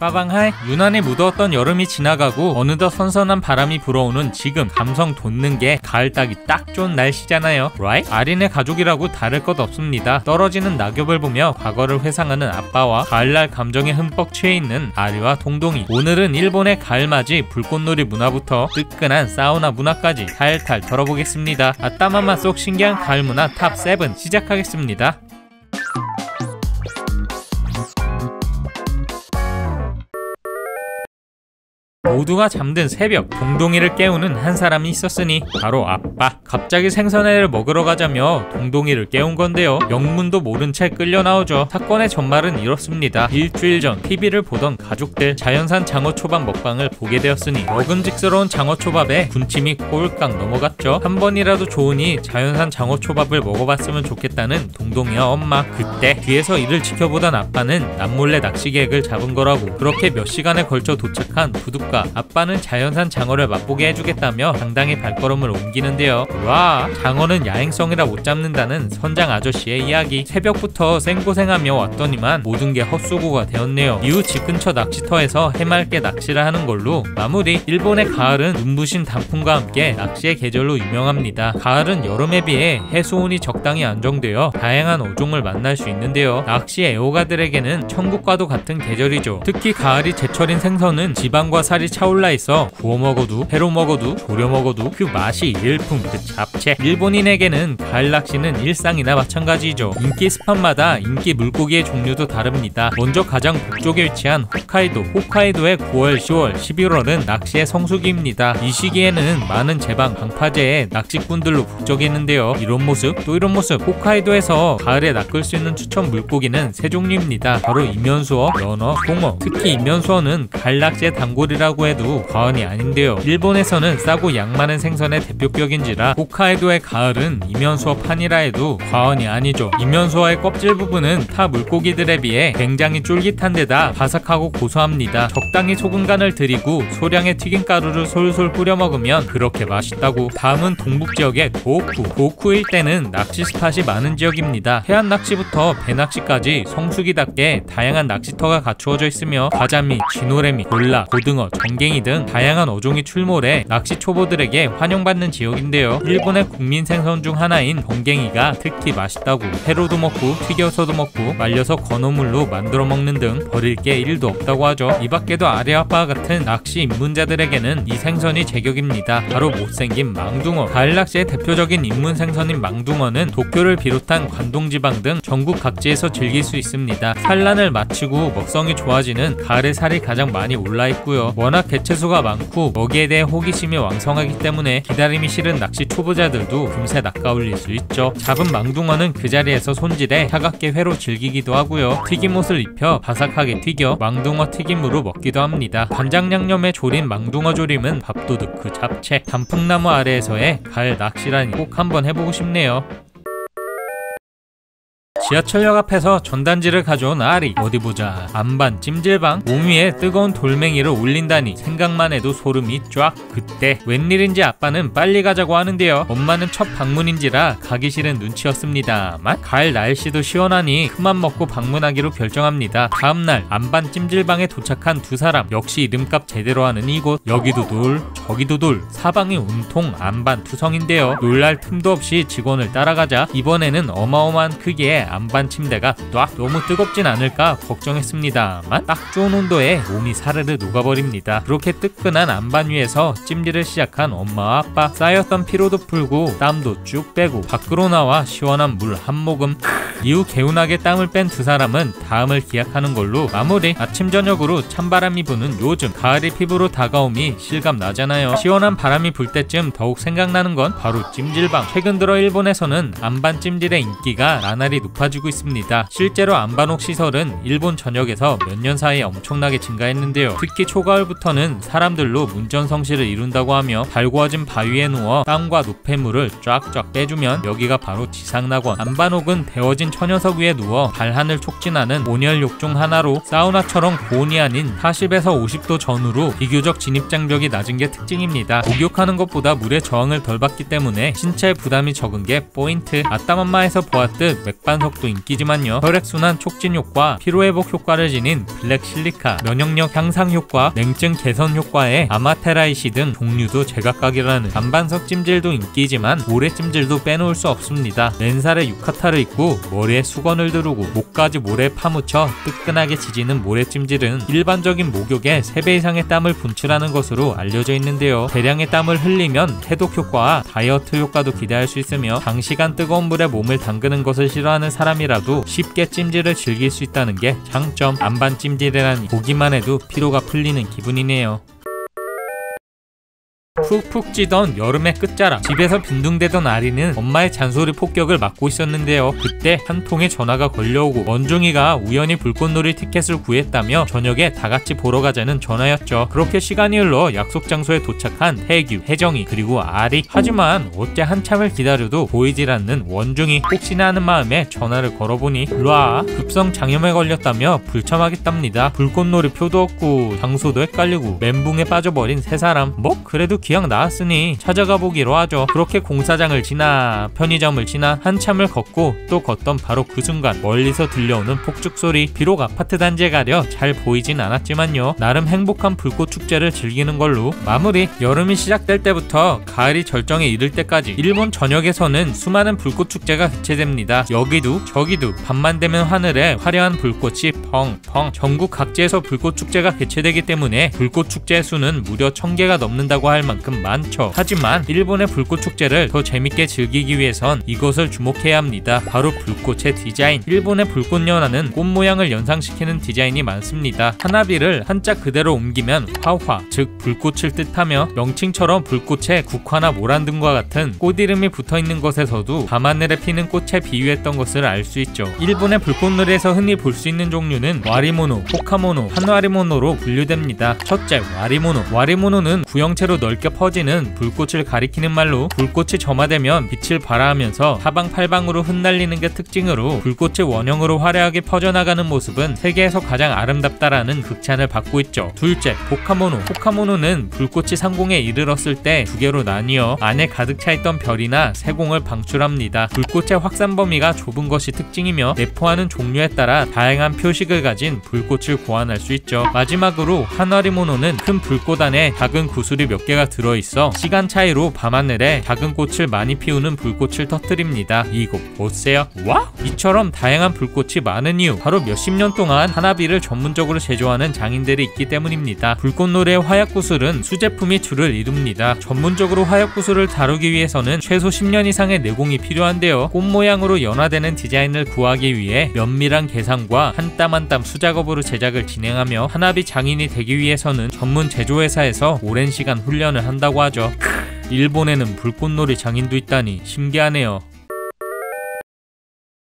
빠방하이 유난히 무더웠던 여름이 지나가고 어느덧 선선한 바람이 불어오는 지금 감성 돋는 게 가을 타기 딱 좋은 날씨잖아요. Right? 아리네 가족이라고 다를 것 없습니다. 떨어지는 낙엽을 보며 과거를 회상하는 아빠와 가을날 감정에 흠뻑 취해 있는 아리와 동동이 오늘은 일본의 가을맞이 불꽃놀이 문화부터 뜨끈한 사우나 문화까지 탈탈 털어보겠습니다. 아따맘마 속 신기한 가을 문화 top 7 시작하겠습니다 모두가 잠든 새벽 동동이를 깨우는 한 사람이 있었으니 바로 아빠 갑자기 생선회를 먹으러 가자며 동동이를 깨운 건데요. 영문도 모른 채 끌려 나오죠. 사건의 전말은 이렇습니다. 일주일 전 TV를 보던 가족들 자연산 장어초밥 먹방을 보게 되었으니 먹음직스러운 장어초밥에 군침이 꼴깍 넘어갔죠. 한 번이라도 좋으니 자연산 장어초밥을 먹어봤으면 좋겠다는 동동이와 엄마. 그때 뒤에서 이를 지켜보던 아빠는 남몰래 낚시 계획을 잡은 거라고 그렇게 몇 시간에 걸쳐 도착한 부둣가 아빠는 자연산 장어를 맛보게 해주겠다며 당당히 발걸음을 옮기는데요. 와, 장어는 야행성이라 못 잡는다는 선장 아저씨의 이야기. 새벽부터 생고생하며 왔더니만 모든 게 헛수고가 되었네요. 이후 집 근처 낚시터에서 해맑게 낚시를 하는 걸로 마무리. 일본의 가을은 눈부신 단풍과 함께 낚시의 계절로 유명합니다. 가을은 여름에 비해 해수온이 적당히 안정되어 다양한 어종을 만날 수 있는데요. 낚시 애호가들에게는 천국과도 같은 계절이죠. 특히 가을이 제철인 생선은 지방과 살이 차올라 있어 구워 먹어도 회로 먹어도 졸여 먹어도 그 맛이 일품 그 잡채. 일본인에게는 가을 낚시는 일상이나 마찬가지죠. 인기 스팟마다 인기 물고기의 종류도 다릅니다. 먼저 가장 북쪽에 위치한 홋카이도. 홋카이도의 9월 10월 11월은 낚시의 성수기입니다. 이 시기에는 많은 제방 방파제에 낚시꾼들로 북적이는데요. 이런 모습 또 이런 모습. 홋카이도에서 가을에 낚을 수 있는 추천 물고기는 세 종류입니다. 바로 이면수어 연어 송어. 특히 이면수어는 낚시의 단골이라고 해도 과언이 아닌데요. 일본에서는 싸고 양 많은 생선의 대표격인지라 홋카이도의 가을은 이면수어 판이라 해도 과언이 아니죠. 이면수어의 껍질 부분은 타 물고기들에 비해 굉장히 쫄깃한 데다 바삭하고 고소합니다. 적당히 소금 간을 들이고 소량의 튀김가루를 솔솔 뿌려 먹으면 그렇게 맛있다고. 다음은 동북 지역의 도쿠. 도쿠 일대는 낚시 스팟이 많은 지역입니다. 해안 낚시부터 배 낚시까지 성수기답게 다양한 낚시터가 갖추어져 있으며 가자미, 쥐노래미, 골라, 고등어, 전갱이 등 다양한 어종이 출몰해 낚시 초보들에게 환영받는 지역인데요. 일본의 국민 생선 중 하나인 번갱이가 특히 맛있다고 회로도 먹고 튀겨서도 먹고 말려서 건어물로 만들어 먹는 등 버릴 게 1도 없다고 하죠. 이 밖에도 아래아빠와 같은 낚시 입문자들에게는 이 생선이 제격입니다. 바로 못생긴 망둥어. 가을 낚시의 대표적인 입문 생선인 망둥어는 도쿄를 비롯한 관동지방 등 전국 각지에서 즐길 수 있습니다. 산란을 마치고 먹성이 좋아지는 가을에 살이 가장 많이 올라 있고요. 워낙 개체수가 많고 먹이에 대해 호기심이 왕성하기 때문에 기다림이 싫은 낚시 초 보자들도 금세 낚아올릴 수 있죠. 잡은 망둥어는 그 자리에서 손질해 차갑게 회로 즐기기도 하고요. 튀김옷을 입혀 바삭하게 튀겨 망둥어 튀김으로 먹기도 합니다. 간장 양념에 조린 망둥어 조림은 밥도둑 그 잡채 단풍나무 아래에서의 가을 낚시라니 꼭 한번 해보고 싶네요. 지하철역 앞에서 전단지를 가져온 아리. 어디 보자. 안반 찜질방. 몸 위에 뜨거운 돌멩이를 올린다니 생각만 해도 소름이 쫙 그때. 웬일인지 아빠는 빨리 가자고 하는데요. 엄마는 첫 방문인지라 가기 싫은 눈치였습니다만 가을 날씨도 시원하니 그만 먹고 방문하기로 결정합니다. 다음날 안반 찜질방에 도착한 두 사람. 역시 이름값 제대로 하는 이곳. 여기도 돌 저기도 돌. 사방이 온통 안반 투성인데요. 놀랄 틈도 없이 직원을 따라가자. 이번에는 어마어마한 크기의 안반 침대가 딱 너무 뜨겁진 않을까 걱정했습니다만 딱 좋은 온도에 몸이 사르르 녹아버립니다. 그렇게 뜨끈한 안반 위에서 찜질을 시작한 엄마와 아빠 쌓였던 피로도 풀고 땀도 쭉 빼고 밖으로 나와 시원한 물 한 모금. 이후 개운하게 땀을 뺀 두 사람은 다음을 기약하는 걸로 마무리 아침 저녁으로 찬바람이 부는 요즘 가을이 피부로 다가옴이 실감 나잖아요. 시원한 바람이 불 때쯤 더욱 생각나는 건 바로 찜질방. 최근 들어 일본에서는 안반 찜질의 인기가 나날이 높아지 고 있습니다 실제로 안반옥 시설은 일본 전역에서 몇 년 사이에 엄청나게 증가했는데요 특히 초가을부터는 사람들로 문전성시를 이룬다고 하며 달궈진 바위에 누워 땀과 노폐물을 쫙쫙 빼주면 여기가 바로 지상낙원 암반욕은 데워진 천연석 위에 누워 발한을 촉진하는 온열 욕 중 하나로 사우나처럼 고온이 아닌 40에서 50도 전후로 비교적 진입장벽이 낮은 게 특징입니다. 목욕하는 것보다 물의 저항을 덜 받기 때문에 신체에 부담이 적은 게 포인트. 아따맘마에서 보았듯 맥반석 찜질도 인기지만요. 혈액순환 촉진 효과, 피로회복 효과를 지닌 black silica, 면역력 향상 효과, 냉증 개선 효과의 아마테라이시 등 종류도 제각각이라는 반반석 찜질도 인기지만 모래 찜질도 빼놓을 수 없습니다. 맨살에 유카타를 입고 머리에 수건을 두르고 목까지 모래에 파묻혀 뜨끈하게 지지는 모래 찜질은 일반적인 목욕의 3배 이상의 땀을 분출하는 것으로 알려져 있는데요. 대량의 땀을 흘리면 해독 효과와 다이어트 효과도 기대할 수 있으며 장시간 뜨거운 물에 몸을 담그는 것을 싫어하는 사람이라도 쉽게 찜질을 즐길 수 있다는 게 장점. 안반 찜질이라니 보기만 해도 피로가 풀리는 기분이네요. 푹푹 찌던 여름의 끝자락. 집에서 빈둥대던 아리는 엄마의 잔소리 폭격을 맞고 있었는데요. 그때 한 통의 전화가 걸려오고 원중이가 우연히 불꽃놀이 티켓을 구했다며 저녁에 다같이 보러 가자는 전화였죠. 그렇게 시간이 흘러 약속 장소에 도착한 태규, 혜정이 그리고 아리. 하지만 어째 한참을 기다려도 보이질 않는 원중이 혹시나 하는 마음에 전화를 걸어보니 일로와. 급성 장염에 걸렸다며 불참하겠답니다. 불꽃놀이 표도 없고 장소도 헷갈리고 멘붕에 빠져버린 세 사람 뭐? 그래도 기왕 나왔으니 찾아가 보기로 하죠. 그렇게 공사장을 지나 편의점을 지나 한참을 걷고 또 걷던 바로 그 순간 멀리서 들려오는 폭죽 소리. 비록 아파트 단지에 가려 잘 보이진 않았지만요. 나름 행복한 불꽃 축제를 즐기는 걸로 마무리. 여름이 시작될 때부터 가을이 절정에 이를 때까지 일본 전역에서는 수많은 불꽃 축제가 개최됩니다. 여기도 저기도 밤만 되면 하늘에 화려한 불꽃이 펑펑 전국 각지에서 불꽃 축제가 개최되기 때문에 불꽃 축제 수는 무려 1000개가 넘는다고 할 만큼 많죠. 하지만 일본의 불꽃 축제를 더 재밌게 즐기기 위해선 이것을 주목해야 합니다. 바로 불꽃의 디자인. 일본의 불꽃 연화는 꽃 모양을 연상시키는 디자인이 많습니다. 하나비를 한자 그대로 옮기면 화화, 즉 불꽃을 뜻하며 명칭처럼 불꽃에 국화나 모란 등과 같은 꽃 이름이 붙어 있는 것에서도 밤하늘에 피는 꽃에 비유했던 것을 알 수 있죠. 일본의 불꽃놀이에서 흔히 볼 수 있는 종류는 와리모노, 포카모노, 한와리모노로 분류됩니다. 첫째, 와리모노. 와리모노는 구형체로 넓게 퍼지는 불꽃을 가리키는 말로 불꽃이 점화되면 빛을 발하하면서 사방팔방으로 흩날리는 게 특징으로 불꽃의 원형으로 화려하게 퍼져나가는 모습은 세계에서 가장 아름답다라는 극찬을 받고 있죠. 둘째, 포카모노. 포카모노는 불꽃이 상공에 이르렀을 때 두 개로 나뉘어 안에 가득 차 있던 별이나 세공을 방출합니다. 불꽃의 확산 범위가 좁은 것이 특징이며 내포하는 종류에 따라 다양한 표식을 가진 불꽃을 고안할 수 있죠. 마지막으로 한와리모노는 큰 불꽃 안에 작은 구슬이 몇 개가 들어있어 시간 차이로 밤하늘에 작은 꽃을 많이 피우는 불꽃을 터뜨립니다. 이곳 보세요. 와! 이처럼 다양한 불꽃이 많은 이유 바로 몇십 년 동안 하나비를 전문적으로 제조하는 장인들이 있기 때문입니다. 불꽃놀이의 화약구슬은 수제품이 줄을 이룹니다. 전문적으로 화약구슬을 다루기 위해서는 최소 10년 이상의 내공이 필요한데요. 꽃 모양으로 연화되는 디자인을 구하기 위해 면밀한 계산과 한 땀 한 땀 수작업으로 제작을 진행하며 하나비 장인이 되기 위해서는 전문 제조회사에서 오랜 시간 훈련을 한다고 하죠. 일본에는 불꽃놀이 장인도 있다니 신기하네요.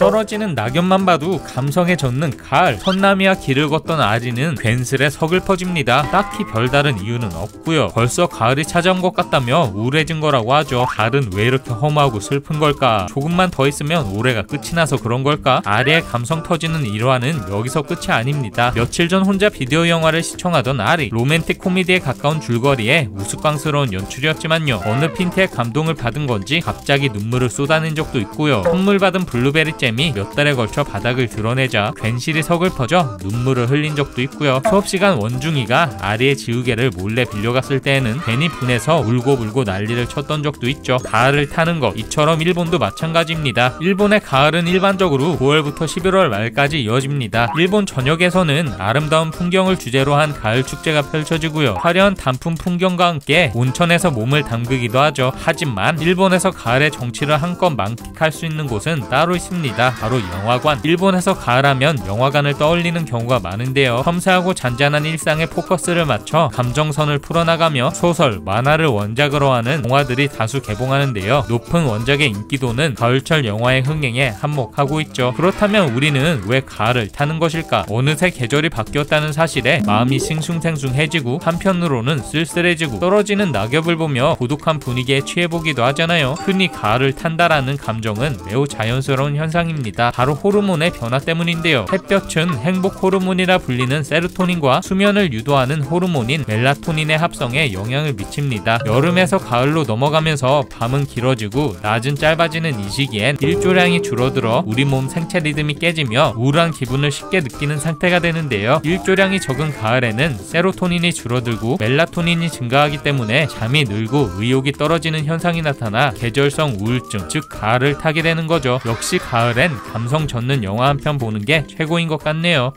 떨어지는 낙엽만 봐도 감성에 젖는 가을. 선남이와 길을 걷던 아리는 괜스레 서글퍼집니다. 딱히 별다른 이유는 없고요. 벌써 가을이 찾아온 것 같다며 우울해진 거라고 하죠. 가을은 왜 이렇게 허무하고 슬픈 걸까? 조금만 더 있으면 올해가 끝이 나서 그런 걸까? 아리의 감성 터지는 일화는 여기서 끝이 아닙니다. 며칠 전 혼자 비디오 영화를 시청하던 아리. 로맨틱 코미디에 가까운 줄거리에 우스꽝스러운 연출이었지만요. 어느 핀트에 감동을 받은 건지 갑자기 눈물을 쏟아낸 적도 있고요. 선물 받은 블루베리 잼 쌤이 몇 달에 걸쳐 바닥을 드러내자 괜시리 서글퍼져 눈물을 흘린 적도 있고요. 수업시간 원중이가 아리의 지우개를 몰래 빌려갔을 때에는 괜히 분해서 울고불고 난리를 쳤던 적도 있죠. 가을을 타는 것 이처럼 일본도 마찬가지입니다. 일본의 가을은 일반적으로 9월부터 11월 말까지 이어집니다. 일본 전역에서는 아름다운 풍경을 주제로 한 가을 축제가 펼쳐지고요. 화려한 단풍 풍경과 함께 온천에서 몸을 담그기도 하죠. 하지만 일본에서 가을의 정취를 한껏 만끽할 수 있는 곳은 따로 있습니다. 있습니다. 바로 영화관. 일본에서 가을하면 영화관을 떠올리는 경우가 많은데요. 섬세하고 잔잔한 일상에 포커스를 맞춰 감정선을 풀어나가며 소설, 만화를 원작으로 하는 영화들이 다수 개봉하는데요. 높은 원작의 인기도는 가을철 영화의 흥행에 한몫하고 있죠. 그렇다면 우리는 왜 가을을 타는 것일까? 어느새 계절이 바뀌었다는 사실에 마음이 싱숭생숭해지고 한편으로는 쓸쓸해지고 떨어지는 낙엽을 보며 고독한 분위기에 취해보기도 하잖아요. 흔히 가을을 탄다라는 감정은 매우 자연스러운 현상입니다. 현상입니다. 바로 호르몬의 변화 때문인데요. 햇볕은 행복 호르몬이라 불리는 세로토닌과 수면을 유도하는 호르몬인 멜라토닌의 합성에 영향을 미칩니다. 여름에서 가을로 넘어가면서 밤은 길어지고 낮은 짧아지는 이 시기엔 일조량이 줄어들어 우리 몸 생체 리듬이 깨지며 우울한 기분을 쉽게 느끼는 상태가 되는데요. 일조량이 적은 가을에는 세로토닌이 줄어들고 멜라토닌이 증가하기 때문에 잠이 늘고 의욕이 떨어지는 현상이 나타나 계절성 우울증, 즉 가을을 타게 되는 거죠. 역시 가을 엔 감성 젖는 영화 한 편 보는 게 최고인 것 같네요.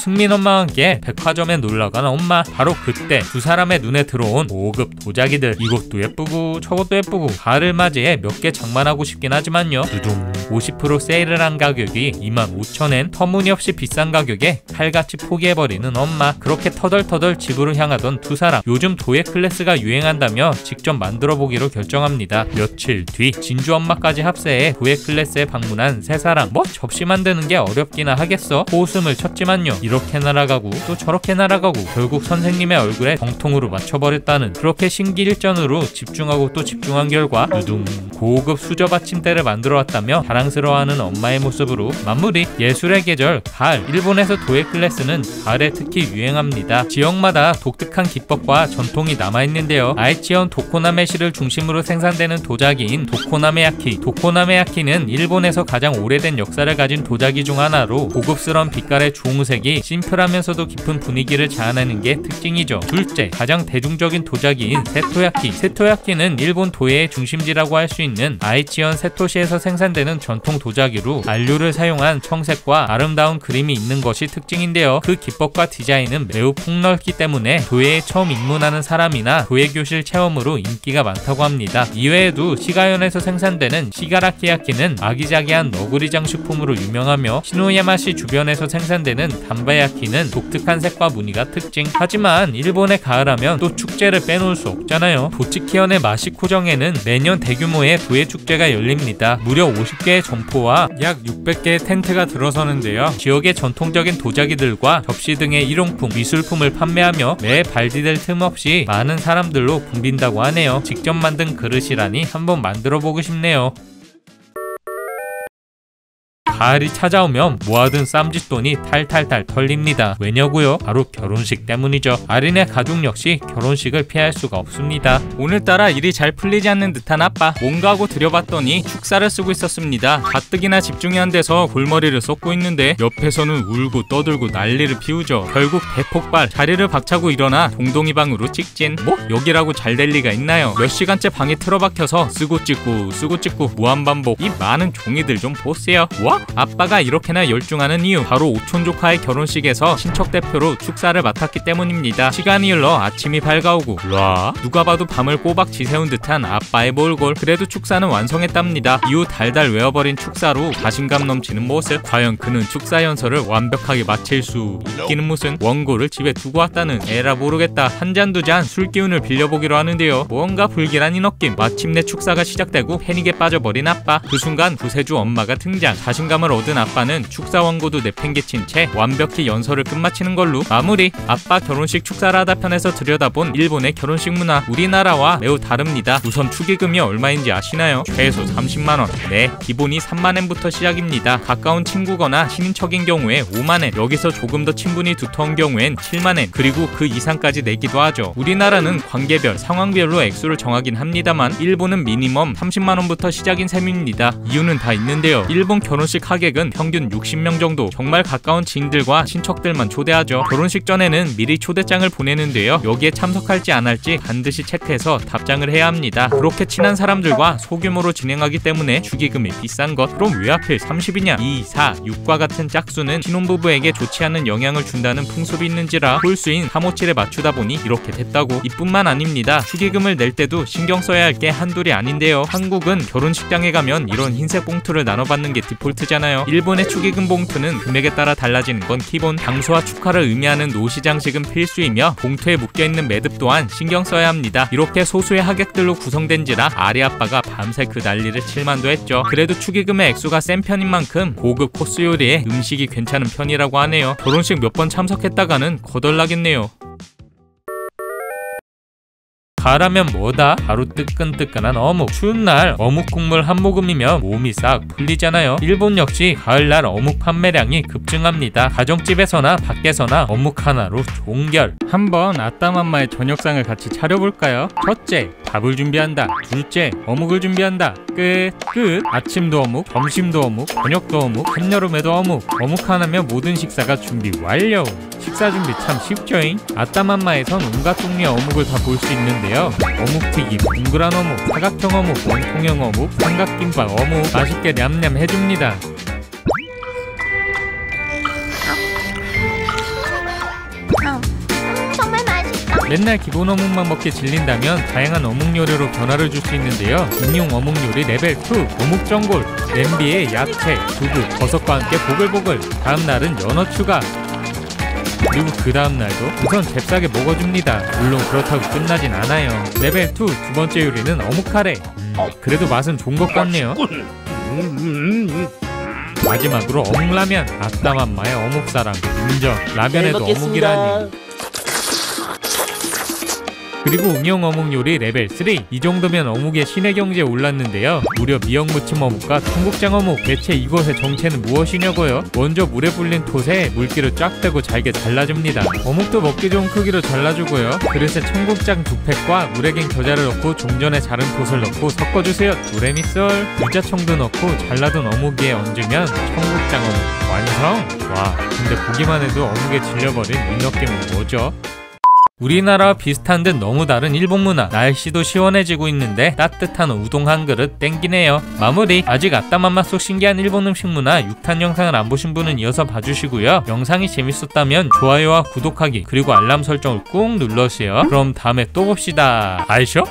승민 엄마와 함께 백화점에 놀러간 엄마. 바로 그때 두 사람의 눈에 들어온 5급 도자기들. 이것도 예쁘고 저것도 예쁘고 가을을 맞이해 몇 개 장만하고 싶긴 하지만요. 두둥. 50% 세일을 한 가격이 25,000엔 터무니없이 비싼 가격에 칼같이 포기해버리는 엄마. 그렇게 터덜터덜 집으로 향하던 두 사람. 요즘 도예 클래스가 유행한다며 직접 만들어보기로 결정합니다. 며칠 뒤 진주 엄마까지 합세해 도예 클래스에 방문한 세 사람. 뭐 접시 만드는 게 어렵기나 하겠어? 호웃음을 쳤지만요 이렇게 날아가고 또 저렇게 날아가고 결국 선생님의 얼굴에 정통으로 맞춰버렸다는 그렇게 신기일전으로 집중하고 또 집중한 결과 두둥 고급 수저 받침대를 만들어 왔다며 자랑스러워하는 엄마의 모습으로 마무리. 예술의 계절 가을. 일본에서 도예 클래스는 가을에 특히 유행합니다. 지역마다 독특한 기법과 전통이 남아있는데요. 아이치현 도코나메시를 중심으로 생산되는 도자기인 도코나메야키. 도코나메야키는 일본에서 가장 오래된 역사를 가진 도자기 중 하나로 고급스러운 빛깔의 주홍색이 심플하면서도 깊은 분위기를 자아내는 게 특징이죠. 둘째, 가장 대중적인 도자기인 세토야키. 세토야키는 일본 도예의 중심지라고 할 수 있는 아이치현 세토시에서 생산되는 전통 도자기로 안료를 사용한 청색과 아름다운 그림이 있는 것이 특징인데요. 그 기법과 디자인은 매우 폭넓기 때문에 도예에 처음 입문하는 사람이나 도예 교실 체험으로 인기가 많다고 합니다. 이외에도 시가현에서 생산되는 시가라키야키는 아기자기한 너구리 장식품으로 유명하며 시노야마시 주변에서 생산되는 담 바야키는 독특한 색과 무늬가 특징. 하지만 일본의 가을하면 또 축제를 빼놓을 수 없잖아요. 도치키현의 마시코정에는 매년 대규모의 도예 축제가 열립니다. 무려 50개의 점포와 약 600개의 텐트가 들어서는데요. 지역의 전통적인 도자기들과 접시 등의 일용품, 미술품을 판매하며 매 발디딜 틈 없이 많은 사람들로 붐빈다고 하네요. 직접 만든 그릇이라니 한번 만들어 보고 싶네요. 가을이 찾아오면 모아둔 쌈짓돈이 탈탈탈 털립니다. 왜냐고요? 바로 결혼식 때문이죠. 아린의 가족 역시 결혼식을 피할 수가 없습니다. 오늘따라 일이 잘 풀리지 않는 듯한 아빠. 뭔가 하고 들여봤더니 축사를 쓰고 있었습니다. 가뜩이나 집중이 안 돼서 골머리를 쏟고 있는데 옆에서는 울고 떠들고 난리를 피우죠. 결국 대폭발. 자리를 박차고 일어나 동동이 방으로 찍진. 뭐? 여기라고 잘 될 리가 있나요? 몇 시간째 방에 틀어박혀서 쓰고 찍고 쓰고 찍고 무한반복. 이 많은 종이들 좀 보세요. 와? 아빠가 이렇게나 열중하는 이유. 바로 오촌 조카의 결혼식에서 친척 대표로 축사를 맡았기 때문입니다. 시간이 흘러 아침이 밝아오고. 와. 누가 봐도 밤을 꼬박 지새운 듯한 아빠의 몰골. 그래도 축사는 완성했답니다. 이후 달달 외워버린 축사로 자신감 넘치는 모습. 과연 그는 축사 연설을 완벽하게 마칠 수 있기는 무슨 원고를 집에 두고 왔다는 에라 모르겠다. 한 잔 두 잔 술 기운을 빌려보기로 하는데요. 뭔가 불길한 이 느낌 마침내 축사가 시작되고 패닉에 빠져버린 아빠. 그 순간 구세주 엄마가 등장. 자신감 자신감을 얻은 아빠는 축사 원고도 내팽개친 채 완벽히 연설을 끝마치는 걸로 마무리. 아빠 결혼식 축사를 하다 편에서 들여다본 일본의 결혼식 문화 우리나라와 매우 다릅니다. 우선 축의금이 얼마인지 아시나요? 최소 30만원. 네 기본이 3만엔부터 시작입니다. 가까운 친구거나 친인척인 경우에 5만엔. 여기서 조금 더 친분이 두터운 경우엔 7만엔. 그리고 그 이상까지 내기도 하죠. 우리나라는 관계별 상황별로 액수를 정하긴 합니다만 일본은 미니멈 30만원부터 시작인 셈입니다. 이유는 다 있는데요. 일본 결혼식 하객은 평균 60명 정도 정말 가까운 지인들과 친척들만 초대하죠. 결혼식 전에는 미리 초대장을 보내는데요. 여기에 참석할지 안 할지 반드시 체크해서 답장을 해야 합니다. 그렇게 친한 사람들과 소규모로 진행하기 때문에 축의금이 비싼 것. 그럼 왜 하필 30이냐? 2, 4, 6과 같은 짝수는 신혼부부에게 좋지 않은 영향을 준다는 풍습이 있는지라 홀수인 357에 맞추다 보니 이렇게 됐다고. 이뿐만 아닙니다. 축의금을 낼 때도 신경 써야 할 게 한둘이 아닌데요. 한국은 결혼식장에 가면 이런 흰색 봉투를 나눠받는 게 디폴트잖아요. 있잖아요. 일본의 축의금 봉투는 금액에 따라 달라지는 건 기본 장수와 축하를 의미하는 のし 장식은 필수이며 봉투에 묶여있는 매듭 또한 신경 써야 합니다. 이렇게 소수의 하객들로 구성된지라 아리 아빠가 밤새 그 난리를 칠만도 했죠. 그래도 축의금의 액수가 센 편인 만큼 고급 코스 요리에 음식이 괜찮은 편이라고 하네요. 결혼식 몇 번 참석했다가는 거덜나겠네요. 가을하면 뭐다? 바로 뜨끈뜨끈한 어묵 추운 날 어묵 국물 한 모금이면 몸이 싹 풀리잖아요 일본 역시 가을날 어묵 판매량이 급증합니다 가정집에서나 밖에서나 어묵 하나로 종결 한번 아따맘마의 저녁상을 같이 차려볼까요? 첫째 밥을 준비한다. 둘째 어묵을 준비한다. 끝. 끝. 아침도 어묵 점심도 어묵 저녁도 어묵 한여름에도 어묵. 어묵 하나면 모든 식사가 준비 완료. 식사 준비 참 쉽죠잉? 아따맘마에선 온갖 종류의 어묵을 다 볼 수 있는데요. 어묵튀김 동그란 어묵 사각형 어묵 원통형 어묵 삼각김밥 어묵 맛있게 냠냠 해줍니다 맨날 기본 어묵만 먹기 질린다면 다양한 어묵 요리로 변화를 줄 수 있는데요. 인용 어묵 요리 레벨 2 어묵 전골 냄비에 야채, 두부, 버섯과 함께 보글보글 다음 날은 연어 추가 그리고 그 다음 날도 우선 잽싸게 먹어줍니다. 물론 그렇다고 끝나진 않아요. 레벨 2 두 번째 요리는 어묵 카레. 음, 그래도 맛은 좋은 것 같네요. 마지막으로 어묵라면 아따맘마의 어묵사랑 인정 라면에도 어묵이라니 그리고 응용 어묵 요리 레벨 3. 이 정도면 어묵의 신의 경지에 올랐는데요. 무려 미역 무침 어묵과 청국장 어묵. 대체 이것의 정체는 무엇이냐고요? 먼저 물에 불린 톳에 물기를 쫙 빼고 잘게 잘라줍니다. 어묵도 먹기 좋은 크기로 잘라주고요. 그릇에 청국장 두 팩과 물에 갠 겨자를 넣고 종전에 자른 톳을 넣고 섞어주세요. 도레미썰. 유자청도 넣고 잘라둔 어묵 위에 얹으면 청국장 어묵 완성! 와, 근데 보기만 해도 어묵에 질려버린 이 느낌은 뭐죠? 우리나라와 비슷한 듯 너무 다른 일본 문화. 날씨도 시원해지고 있는데 따뜻한 우동 한 그릇 땡기네요. 마무리. 아직 아따맘마 속 신기한 일본 음식 문화 6탄 영상을 안 보신 분은 이어서 봐주시고요. 영상이 재밌었다면 좋아요와 구독하기 그리고 알람 설정을 꾹 눌러주세요. 그럼 다음에 또 봅시다. 아이쇼?